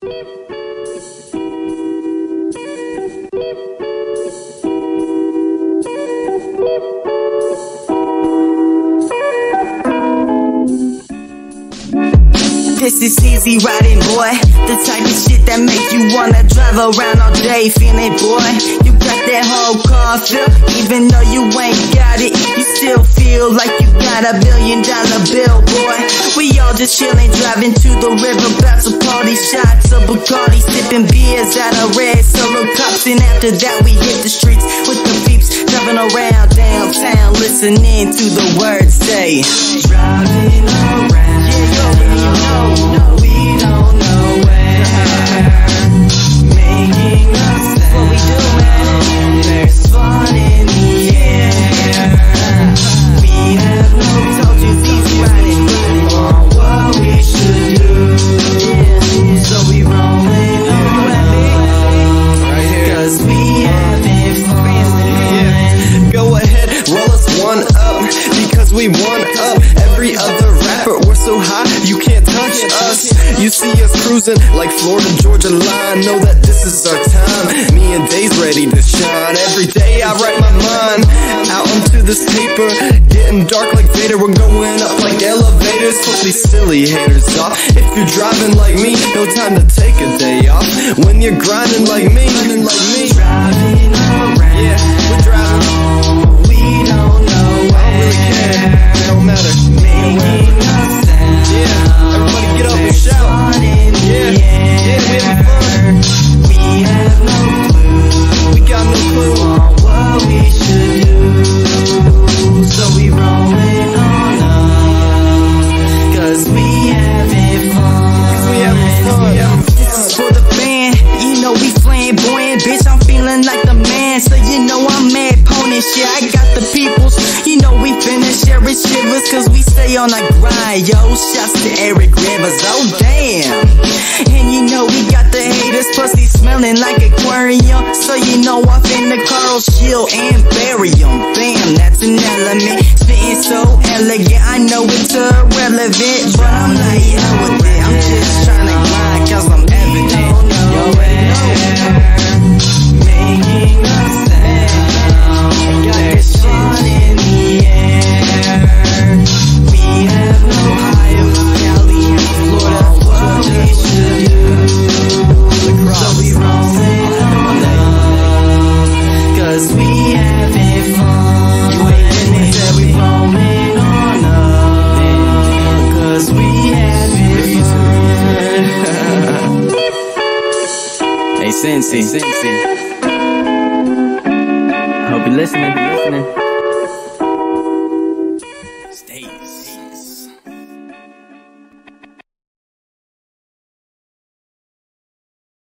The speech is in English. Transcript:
This is easy riding, boy. The type of shit that make you wanna drive around all day, feeling, boy. You got that whole car feel, even though you ain't got it. You still feel like you got a billion dollar bill, boy. We all just chilling, driving to the river, about to party shots of Bacardi, sipping beers out of red solo cups, and after that we hit the streets with the peeps, driving around downtown, listening to the words say, driving around. We one up every other rapper. We're so high, you can't touch us. You see us cruising like Florida Georgia line. Know that this is our time. Me and DAYYZ ready to shine. Every day I write my mind out onto this paper. Getting dark like Vader. We're going up like elevators. Put these silly haters off. If you're driving like me, no time to take a day off. When you're grinding like me, grinding like me. Driving around. Yeah, we're driving. Pony. I got the peoples. You know we finna share it shivers. Cause we stay on the grind, yo. Shouts to Eric Rivers. Oh damn. And you know we got the haters. Pussy smelling like aquarium. So you know I'm finna Carl Shield and bury 'em. Bam, that's an element. Sitting so elegant. I know it's irrelevant. But I'm like, Hey, Cincy. Hope you're listening. listening.